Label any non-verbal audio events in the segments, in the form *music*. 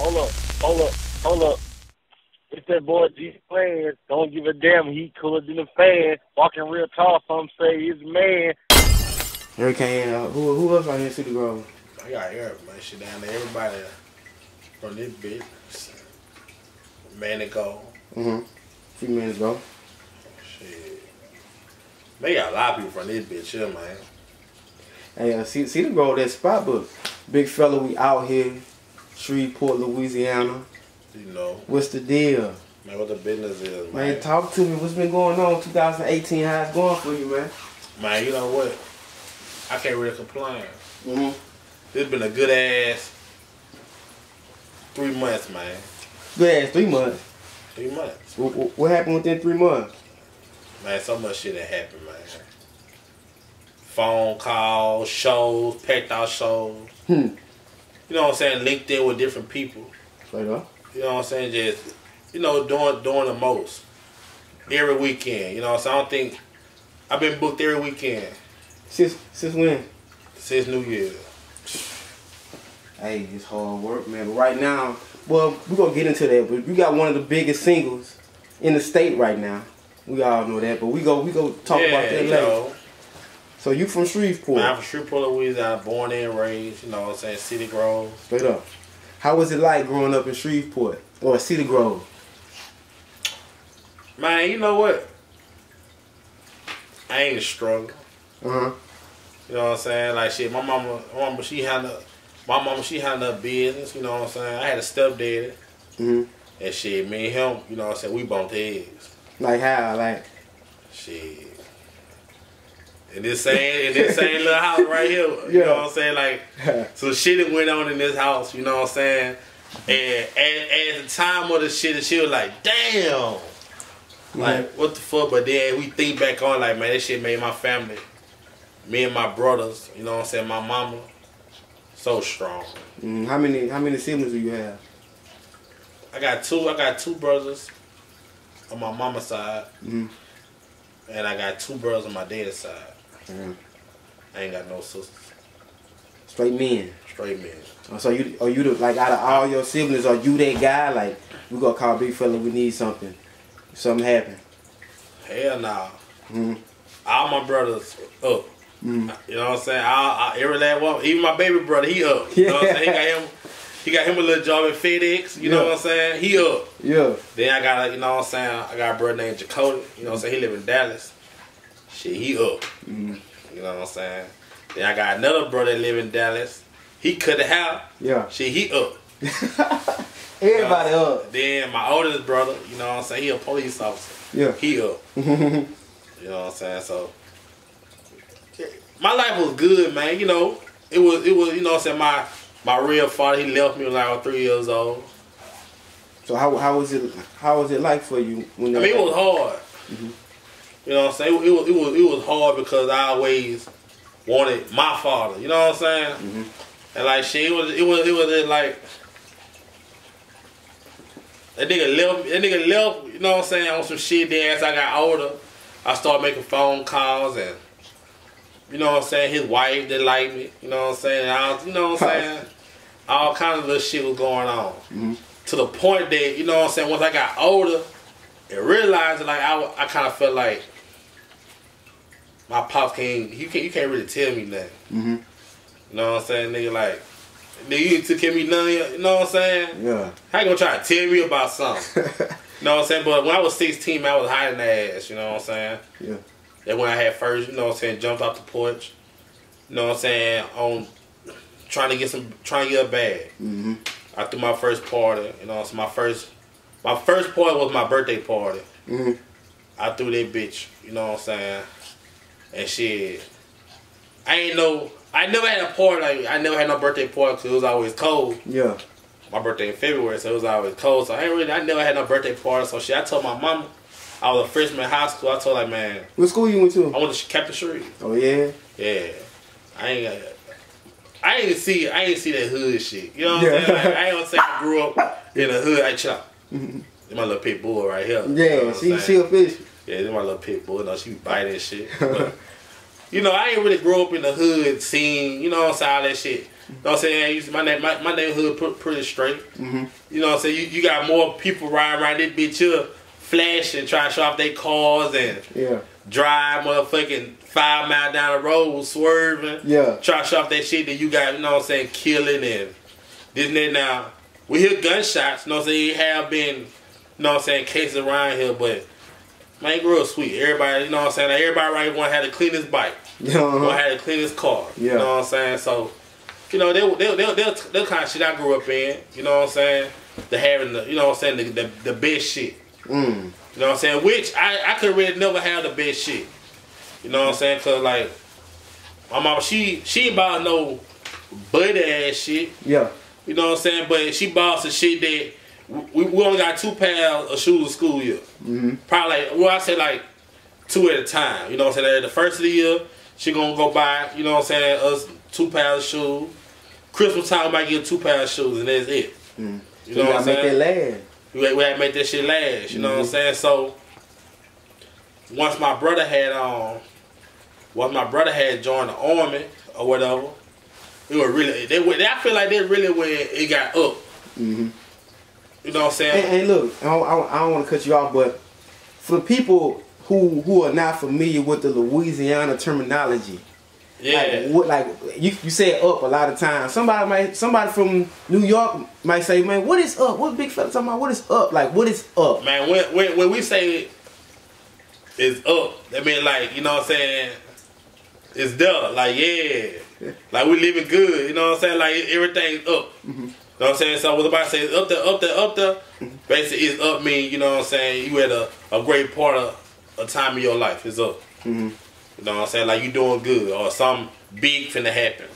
hold up, hold up, hold up. It's that boy G Plan. Don't give a damn. He cooler than a fan. Walking real tall. Some say he's a man. Hurricane. Uh, who who else out here in Cedar Grove? I got everybody shit down there. Everybody from this bitch. Man and go. Mm-hmm. Few minutes ago. Shit. They got a lot of people from this bitch here, man. Hey, uh, Cedar Grove, that spot, but big fella, we out here, Shreveport, Louisiana. You know, What's the deal? man, what the business is, Man, man. talk to me. What's been going on 2018? How it's going for you, man? Man, you know what? I can't really complain. Mm-hmm. It's been a good ass three months, man. Good ass three months. Three months. What, what, happened within three months? Man, so much shit that happened, man. Phone calls, shows, packed out shows. Hmm. You know what I'm saying? Linked in with different people. Straight up. You know what I'm saying? Just, you know, doing doing the most. Every weekend. You know so? I don't think I've been booked every weekend Since since when? since New Year. Hey, it's hard work, man. But right now, well, we're gonna get into that. But you got one of the biggest singles in the state right now. We all know that, but we go we go talk yeah, about that later. know. So you from Shreveport? Man, I'm from Shreveport, Louisiana, born and raised, you know what I'm saying, Cedar Grove. Straight up. How was it like growing up in Shreveport or Cedar Grove? Man, you know what? I ain't a struggle. Uh huh. You know what I'm saying? Like shit, my mama, my mama, she handled, my mama, she handled her business. You know what I'm saying? I had a stepdaddy, Mhm. and shit, me and him, you know what I'm saying? We bumped heads. Like how? Like Shit. In this same, in this same little *laughs* house right here, you Yeah. know what I'm saying? Like, so shit that went on in this house. You know what I'm saying? And at, at the time of the shit, she was like, "Damn." Like, what the fuck? But then we think back on, like, man, this shit made my family, me and my brothers, you know what I'm saying, my mama, so strong. mm, how many how many siblings do you have? I got two, I got two brothers on my mama's side, Mhm. and I got two brothers on my dad's side. Mhm. I ain't got no sisters, Straight men. straight men. Oh, So you are you the, like out of all your siblings? Are you that guy? Like we gonna call big fella. We need something. Something happen. Hell nah. Mhm. All my brothers up. Mhm. You know what I'm saying? All, all, every last one, even my baby brother, he up. You know what I'm saying? He got him. He got him a little job at FedEx. You know what I'm saying? He up. Yeah. Then I got, a- you know what I'm saying? I got a brother named Jacoby. You know what I'm saying? He live in Dallas. Shit, he up. Mhm. You know what I'm saying? Then I got another brother that live in Dallas. He cut the house. Yeah. Shit, he up. *laughs* Everybody up. Then my oldest brother, you know what I'm saying? He a police officer. Yeah. He up. *laughs* You know what I'm saying? So my life was good, man. You know, it was it was you know what I'm saying. My my real father he left me when I was three years old. so how how was it how was it like for you when? I mean, it was hard. You know what I'm saying? It, it was it was it was hard because I always wanted my father. You know what I'm saying? Mhm. And like shit, it was it was it was uh, like that nigga left. That nigga left. You know what I'm saying? On some shit. Then as I got older, I started making phone calls and. You know what I'm saying? His wife didn't like me. You know what I'm saying? I was, you know what I'm saying? All kind of little shit was going on. Mhm. To the point that, you know what I'm saying, once I got older and realized like I, I kind of felt like my pops can't you can't you can't really tell me nothing. hmm You know what I'm saying? Nigga like nigga you ain't took care of me none you know what I'm saying? Yeah. How you gonna try to tell me about something? *laughs* You know what I'm saying? But when I was 16, I was hiding the ass, you know what I'm saying? Yeah. That when I had first, you know what I'm saying, jumped off the porch, you know what I'm saying, on trying to get some, trying to get a bag. hmm I threw my first party, you know, so my first, my first party was my birthday party. hmm I threw that bitch, you know what I'm saying, and shit. I ain't know, I never had a party, like, I never had no birthday party because it was always cold. Yeah. My birthday in February, so it was always cold. So I ain't really, I never had no birthday party. So shit, I told my mama, I was a freshman in high school. I told her, like, man, What school you went to? I went to Captain Shreve. Oh yeah. Yeah, I ain't. I ain't see. I ain't see that hood shit. You know what Yeah. I'm saying? Like, I ain't gonna say I grew up *laughs* in the hood. I chill. This mm-hmm. my little pit bull right here. You know Yeah. what I'm She she official. Yeah, this my little pit bull. No, she be biting shit. But, *laughs* you know, I ain't really grow up in the hood scene. You know what I'm saying? All that shit. You know what I'm saying? My my, my neighborhood pr- pretty straight. Mm-hmm. You know what I'm saying? You, you got more people riding around this bitch here, flashing, trying to show off their cars and Yeah. drive motherfucking five mile down the road, swerving. Yeah. Try to show off that shit that you got, you know what I'm saying, killing and this and that. Now, we hear gunshots, you know what I'm saying? It have been, you know what I'm saying, cases around here, but man, it real sweet. Everybody, you know what I'm saying? Like, everybody right want to have the cleanest bike. Yeah. Want to have the cleanest car. Yeah. You know what I'm saying? So, you know, they they they they they kind of shit I grew up in. You know what I'm saying? The having the, you know what I'm saying, the, the, the best shit. Mm. You know what I'm saying? Which I, I could really never have the best shit. You know what I'm saying? Cause like my mom, she she about no buddy ass shit. Yeah. You know what I'm saying? But she bought some shit that we, we only got two pairs of shoes a school year. Mm-hmm. Probably like well I say like two at a time. You know what I'm saying? At the first of the year, she gonna go buy, you know what I'm saying, us two pairs of shoes. Christmas time we might get two pairs of shoes and that's it. Mm. You know what I'm gotta make saying? that last. We we had to make that shit last. You know what I'm Mhm. saying? So once my brother had um, once my brother had joined the army or whatever, it was really they. were- I feel like they really when it got up. Mm-hmm. You know what I'm saying? Hey, and look, I don't, I don't, I don't want to cut you off, but for people who who are not familiar with the Louisiana terminology, yeah. like what, like you you say up a lot of times. Somebody might, somebody from New York might say, "Man, what is up? What big fella talking about? What is up? Like what is up?" Man, when, when when we say it's up, that mean like you know what I'm saying. It's there, like yeah, *laughs* like we living good. You know what I'm saying? Like everything's up. Mm-hmm. You know what I'm saying? So what about say it's up there, up there, up there? Basically, it's up mean you know what I'm saying. You had a, a great part of a time of your life. It's up. Mhm. You know what I'm saying? Like you doing good or something big finna happen.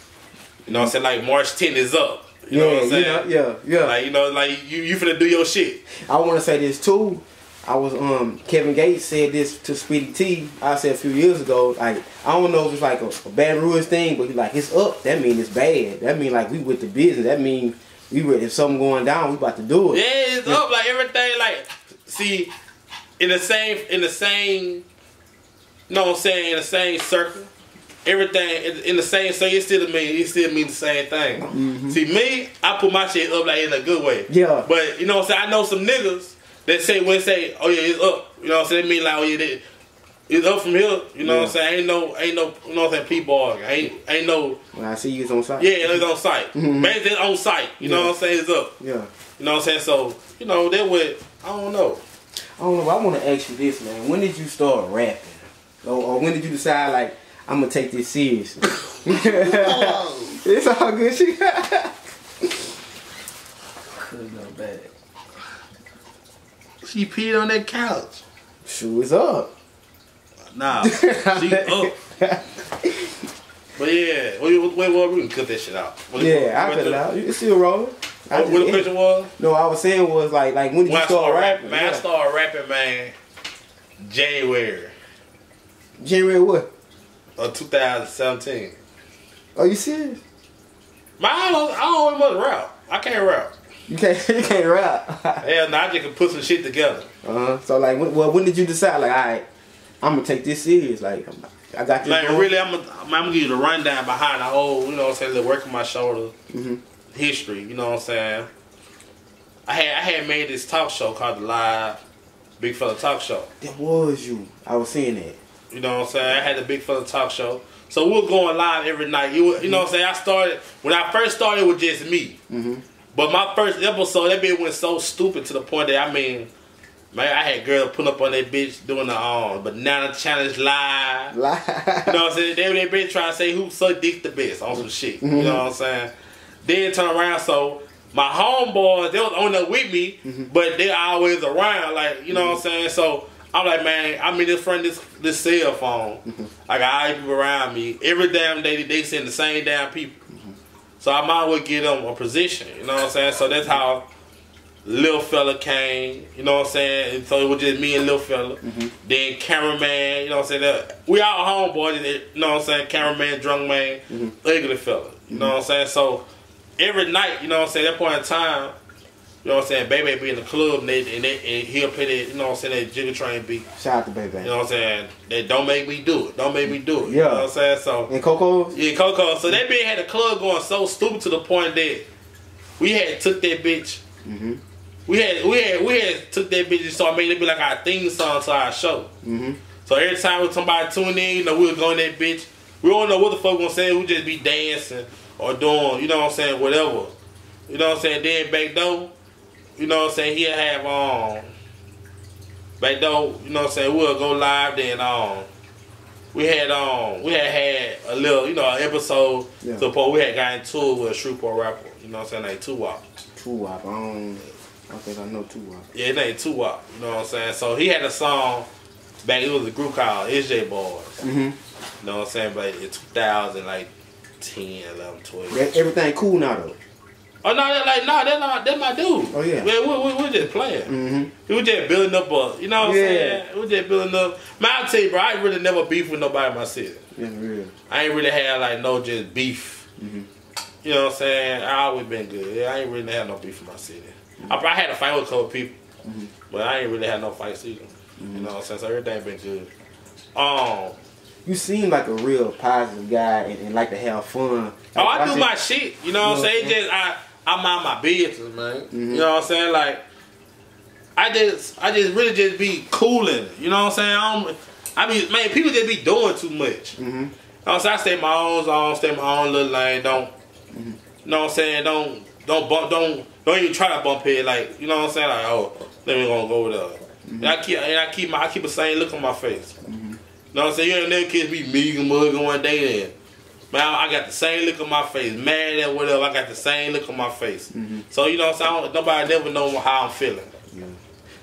You know what I'm saying? Like March 10 is up. You know what I'm saying? Yeah, yeah, yeah. Like you know, like you you finna do your shit. I want to say this too. I was um Kevin Gates said this to Speedy T. I said a few years ago. Like I don't know if it's like a, a Baton Rouge thing, but like it's up. That mean it's bad. That mean like we with the business. That mean we with if something going down, we about to do it. Yeah, it's up like everything. Like, see, in the same, in the same, you know what I'm saying, in the same circle, everything in, in the same. So it still mean it still mean the same thing. Mm-hmm. See, me, I put my shit up like in a good way. Yeah. But you know what I'm saying. I know some niggas that say when they say, oh yeah, it's up. You know what I'm saying. They mean like, oh yeah, they, it's up from here. You know what I'm saying. Ain't no, ain't no, you know what I'm saying. People ain't, ain't no. When I see you, it's on site. Yeah, it's on site. *laughs* Mhm. Basically, it's on site. You know what I'm saying. It's up. Yeah. You know what I'm saying? So, you know, that would I don't know. I don't know. I want to ask you this, man. When did you start rapping, or, or when did you decide like I'm gonna take this seriously? *laughs* *laughs* it's all good. Shit. Could go bad. She peed on that couch. Shoe is up. Nah, *laughs* she up. But yeah, wait, wait, wait, we can cut that shit out. What, Yeah, I cut it out. It's still rolling. I What, what the question was? No, I was saying was like like when did When you I start rapping? man, I Yeah. started rapping, man, January January what? of 2017. Are you serious? Man, I don't, I don't even rap. I can't rap. You can't *laughs* you can't rap. Hell, no, I just can put some shit together. uh-huh. So like, when, well, when did you decide? Like, all right, I'm gonna take this serious. Like, I'm- I got this. Like going. really, I'm gonna, I'm gonna give you the rundown behind the whole, you know what I'm saying, the work on my shoulder Mhm. history. You know what I'm saying. I had I had made this talk show called the Live Big Fella Talk Show. That was you. I was seeing that. You know what I'm saying? I had the Big Fella Talk Show. So we were going live every night. You, you know what I'm saying? I started when I first started it was just me. Mm-hmm. But my first episode, that bit went so stupid to the point that I mean, man, I had girls putting up on that bitch doing the um banana challenge live. You know what I'm saying? They they been trying to say who suck dick the best on some shit. You mm-hmm. know what I'm saying? Then turn around, so my homeboys, they was on there with me, mm-hmm. but they always around, like, you know what I'm mm-hmm. saying? So I'm like, man, I'm in this front this this cell phone. I got all people around me. Every damn day they send the same damn people. So I might as well get them a position. You know what I'm saying? So that's how Lil Fella came, you know what I'm saying? And so it was just me and Lil Fella. Mm-hmm. Then cameraman, you know what I'm saying? That- We all homeboys, you know what I'm saying? Cameraman, drunk man, mm-hmm. ugly fella. You know what I'm saying? So every night, you know what I'm saying, that point in time, You know what I'm saying? Baby be in the club and, they, and, they, and he'll play that, you know what I'm saying, that Jigga Train beat. Shout out to Baby. You know what I'm saying? That don't make me do it. Don't make me do it. Yeah. You know what I'm saying? So And Coco's? yeah, Coco. So that bitch had the club going so stupid to the point that we had took that bitch. Mm-hmm. We had we had we had took that bitch and started making it be like our theme song to our show. Mm-hmm. So every time when somebody tuned in, you know, we was going that bitch. We don't know what the fuck we gonna say. We just be dancing or doing, you know what I'm saying, whatever. You know what I'm saying? Then back though, you know what I'm saying, he'll have um back though, you know what I'm saying, we'll go live then um we had um we had had a little, you know, an episode Yeah. Paul we had gotten it with a Shreveport rapper, you know what I'm saying, like two wop. Two Wop. Don't, I think I know Two Wop. Yeah, it ain't two wop, you know what I'm saying? So he had a song back it was a group called SJ Boys. Mm-hmm. You know what I'm saying? But in 2000, like 10, 11, 12. Everything cool now though. Oh, no, that, like, no, that's not, that's my dude. Oh, yeah. We, we, we just playing. Mm-hmm. We just building up a, you know what I'm Yeah. saying? We just building up. Man, I'll tell you, bro, I ain't really never beef with nobody in my city. Yeah, real. I ain't really had, like, no just beef. Mhm. You know what I'm saying? I always been good. Yeah, I ain't really had no beef in my city. I probably had a fight with a couple people, Mhm. but I ain't really had no fights either. You know what I'm saying? Everything been good. Um, You seem like a real positive guy and, and like to have fun. Oh, I do see- my shit. You know what I'm saying? Just I, I mind my business, man. Mhm. You know what I'm saying? Like, I just, I just really just be cooling. You know what I'm saying? I, I mean, man, people just be doing too much. Mhm. You know what I'm saying? I stay my own zone, stay my own little lane. Don't, Mm-hmm. you know what I'm saying? Don't, don't bump, don't, don't even try to bump it. Like, you know what I'm saying? Like, oh, then we gonna go with there. Mm-hmm. And I keep, and I keep my, I keep the same look on my face. You know what I'm saying? You ain't never kids be mean mugging one day then. Man, I got the same look on my face, mad at whatever. I got the same look on my face. Mm-hmm. So you know what I'm saying? Nobody never know how I'm feeling.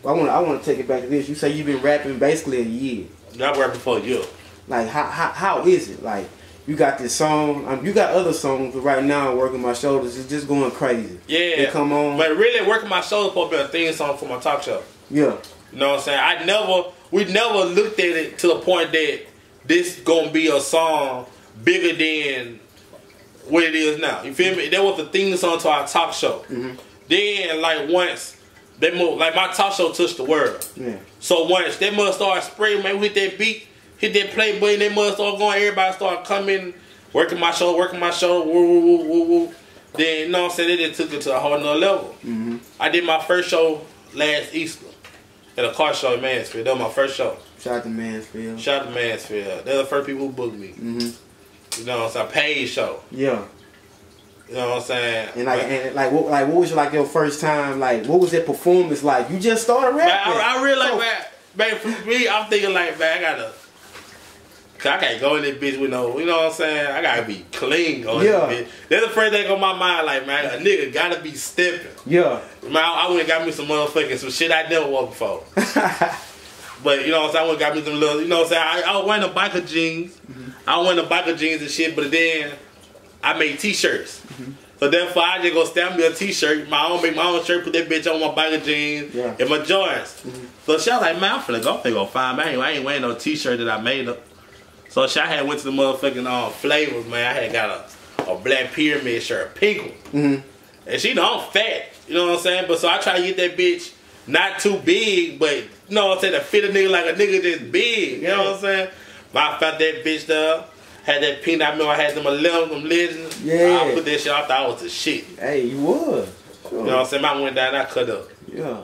Well, I want I want to take it back to this. You say you've been rapping basically a year. I rapping for a year. Like how how, how is it? Like you got this song. Um, you got other songs, but right now working my shoulders is just going crazy. Yeah. They come on. But really, working my shoulders supposed to be a theme song for my talk show. Yeah. You know what I'm saying? I never, we never looked at it to the point that this gonna be a song bigger than what it is now. You feel me? That was the theme song to our talk show. Then, like once they moved, like my talk show touched the world. Yeah. So once they must start spraying, man, with that beat, hit that play button, they must start going. Everybody start coming, working my show, working my show, woo, woo, woo, woo, woo. Then, you know what I'm saying? They just took it to a whole nother level. Mm-hmm. I did my first show last Easter at a car show in Mansfield. That was my first show. Shout out to Mansfield. Shout out to Mansfield. They're the first people who booked me. Mm-hmm. You know what I'm saying? Paid show. Yeah. You know what I'm saying? And like and like what like what was your, like your first time? Like what was that performance like? You just started Man, rapping. I, I really like So- man, man, for me, I'm thinking like, man, I gotta, I can't go in this bitch with no, you know what I'm saying? I gotta be clean on Yeah. this bitch. That's the first thing on my mind, like, man, a nigga gotta be stepping. Yeah. Man, I, I went and got me some motherfucking, some shit I never wore before. *laughs* But, you know what I'm saying? I went and got me some little, you know what I'm saying? I, I was wearing the biker jeans. Mm-hmm. I was wearing the biker jeans and shit, but then I made t-shirts. Mm-hmm. So therefore, I just go stamp me a t-shirt, my own, make my own shirt, put that bitch on my biker jeans Yeah. and my joints. Mm-hmm. So she was like, man, I'm finna go, I'm finna go find me. I ain't, I ain't wearing no t-shirt that I made up. So I had went to the motherfucking um, flavors, man. I had got a, a black pyramid shirt, pink one. Mhm. And she I'm fat, you know what I'm saying? But so I try to get that bitch not too big, but you know what I'm saying, to fit a nigga like a nigga just big, you know what I'm saying? But I found that bitch there, had that peanut, I remember I had them 11, them legends. Yeah. I put that shit, I thought I was the shit. Hey, you was. You know what I'm saying? I went down, I cut up. Yeah.